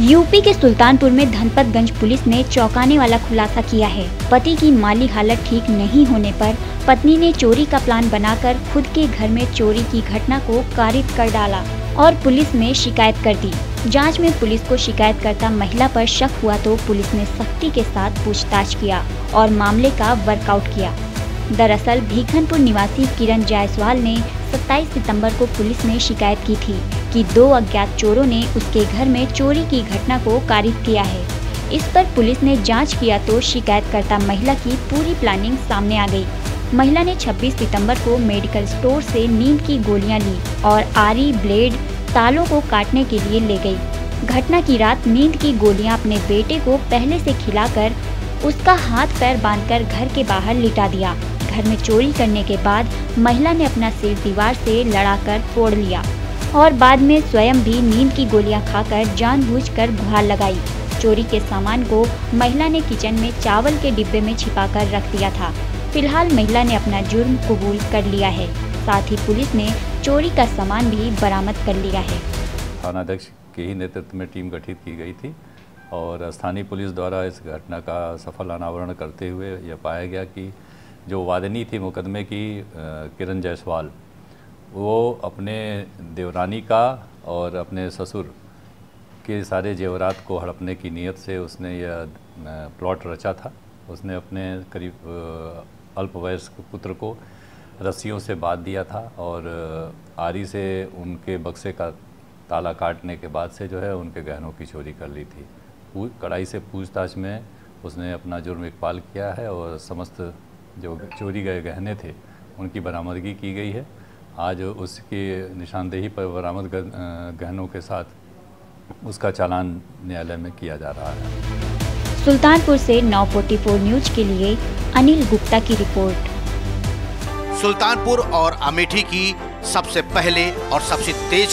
UP के सुल्तानपुर में Dhanpatganj police ने चौंकाने वाला खुलासा किया है। पति की माली हालत ठीक नहीं होने पर पत्नी ने चोरी का प्लान बनाकर खुद के घर में चोरी की घटना को कारित कर डाला और पुलिस में शिकायत कर दी। जाँच में पुलिस को शिकायतकर्ता महिला पर शक हुआ तो पुलिस ने सख्ती के साथ पूछताछ किया और मामले का वर्कआउट किया। दरअसल भीखनपुर निवासी किरण जायसवाल ने 27 सितंबर को पुलिस में शिकायत की थी। कि दो अज्ञात चोरों ने उसके घर में चोरी की घटना को कारित किया है। इस पर पुलिस ने जाँच किया तो शिकायतकर्ता महिला की पूरी प्लानिंग सामने आ गई। महिला ने 26 सितंबर को मेडिकल स्टोर से नींद की गोलियाँ ली और आरी, ब्लेड, तालों को काटने के लिए ले गई। घटना की रात नींद की गोलियाँ अपने बेटे को पहले से खिलाकर उसका हाथ पैर बांधकर घर के बाहर लिटा दिया। घर में चोरी करने के बाद महिला ने अपना सिर दीवार से लड़ाकर तोड़ लिया। और बाद में स्वयं भी नींद की गोलियाँ खाकर जानबूझकर गुहार लगाई। चोरी के सामान को महिला ने किचन में चावल के डिब्बे में छिपाकर रख दिया था। फ़िलहाल महिला ने अपना जुर्म कबूल कर लिया है। साथ ही पुलिस ने चोरी का सामान भी बरामद कर लिया है। थानाध्यक्ष के ही नेतृत्व में टीम गठित की गई थी और स्थानीय पुलिस द्वारा इस घटना का सफल अनावरण करते हुए यह पाया गया कि जो वादनी थी मुकदमे की किरण जायसवाल वो अपने देवरानी का और अपने ससुर के सारे जेवरात को हड़पने की नीयत से उसने यह प्लॉट रचा था। उसने अपने करीब अल्पवयस्क पुत्र को रस्सियों से बाँध दिया था और आरी से उनके बक्से का ताला काटने के बाद से जो है उनके गहनों की चोरी कर ली थी। कड़ाई से पूछताछ में उसने अपना जुर्म इकबाल किया है और समस्त जो चोरी गए गहने थे, उनकी बरामदगी की गई है। आज उसकी निशानदेही पर बरामद गहनों के साथ उसका चालान न्यायालय में किया जा रहा है। सुल्तानपुर से 944 न्यूज़ के लिए अनिल गुप्ता की रिपोर्ट। सुल्तानपुर और अमेठी की सबसे पहले और सबसे तेज